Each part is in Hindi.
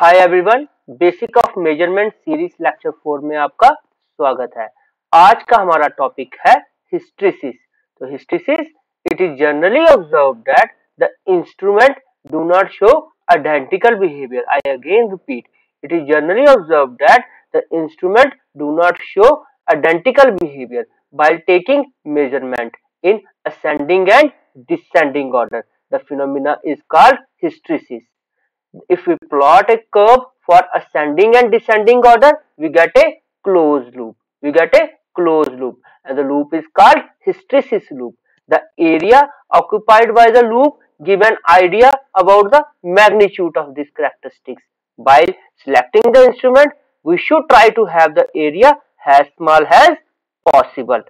Hi everyone basic of measurement series lecture four में आपका स्वागत है। आज का हमारा टॉपिक है हिस्ट्रीसिस। तो hysteresis it is generally observe that the instrument do not show identical behaviour I again repeat it is generally observe that the instrument do not show identical behaviour by taking measurement in ascending and descending order the phenomena is called hysteresis if we plot a curve for ascending and descending order, we get a closed loop. We get a closed loop and the loop is called hysteresis loop. The area occupied by the loop give an idea about the magnitude of these characteristics. While selecting the instrument, we should try to have the area as small as possible.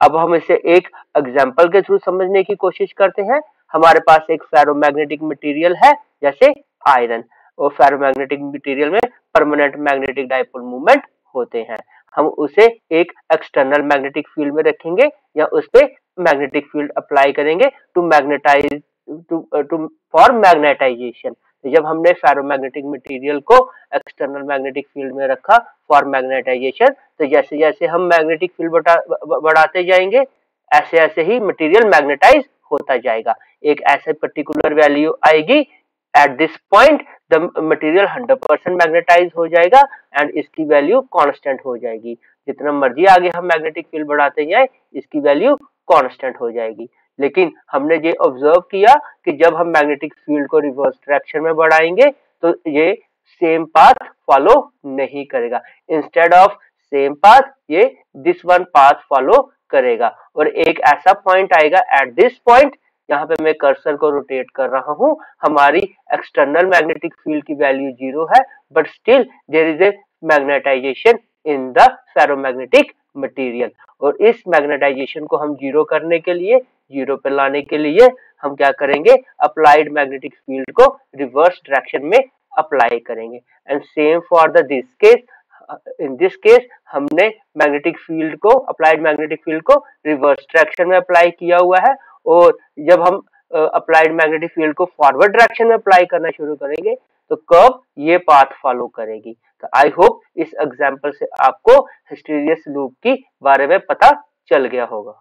अब हम इसे एक एग्ज़ाम्पल के थ्रू समझने की कोशिश करते हैं हमारे पास एक फेरोमैग्नेटिक मटेरियल है जैसे आयरन और फेरोमैग्नेटिक मटेरियल में परमानेंट मैग्नेटिक डाइपोल मूवमेंट होते हैं। हम उसे एक एक्सटर्नल मैग्नेटिक फ़ील्ड में रखेंगे या उस पर मैग्नेटिक फ़ील्ड अप्लाई करेंगे to magnetise to for magnetisation जब हमने फेरोमैग्नेटिक मटेरियल को एक्सटर्नल मैग्नेटिक फ़ील्ड में रखा फॉर मैग्नेटाइजेशन तो जैसे जैसे हम मैग्नेटिक फ़ील्ड बढ़ाते जाएँगे, ऐसे ऐसे ही मटेरियल मैग्नेटाइज होता जाएगा। एक ऐसे पर्टिकुलर वैल्यू आएगी at this point the material 100% magnetise हो जाएगा एंड इसकी वैल्यू कांस्टेंट हो जाएगी। जितना मर्ज़ी आगे हम मैग्नेटिक फ़ील्ड बढ़ाते जाए, इसकी वैल्यू कांस्टेंट हो जाएगी। लेकिन हमने ये ऑब्ज़र्व किया कि जब हम मैग्नेटिक फ़ील्ड को रिवर्स डायरेक्शन में बढ़ाएँगे तो ये सेम पाथ फॉलो नहीं करेगा। इंस्टेड ऑफ़ सेम पाथ ये दिस वन पाथ फॉलो करेगा। और एक ऐसा पॉइंट आएगा एट दिस पॉइंट यहाँ पे मैं कर्सर को रोटेट कर रहा हूँ। हमारी एक्सटर्नल मैग्नेटिक फ़ील्ड की वैल्यू ज़ीरो है but still there is a magnetisation in the ferromagnetic material और इस मैग्नेटाइजेशन को हम ज़ीरो करने के लिए ज़ीरो पे लाने के लिए हम क्या करेंगे? अप्लाइड मैग्नेटिक फ़ील्ड को रिवर्स डायरेक्शन में अप्लाई करेंगे। And same for the this case in this case हमने मैग्नेटिक फ़ील्ड को अप्लाइड मैग्नेटिक फ़ील्ड को रिवर्स डायरेक्शन में अप्लाई किया हुआ है। और जब हम अप्लाइड मैग्नेटिक फ़ील्ड को फॉरवर्ड डायरेक्शन में अप्लाई करना शुरू करेंगे तो कब ये पाथ फॉलो करेगी। तो आई होप इस एग्ज़ाम्पल से आपको हिस्टीरियस लूप की बारे में पता चल गया होगा।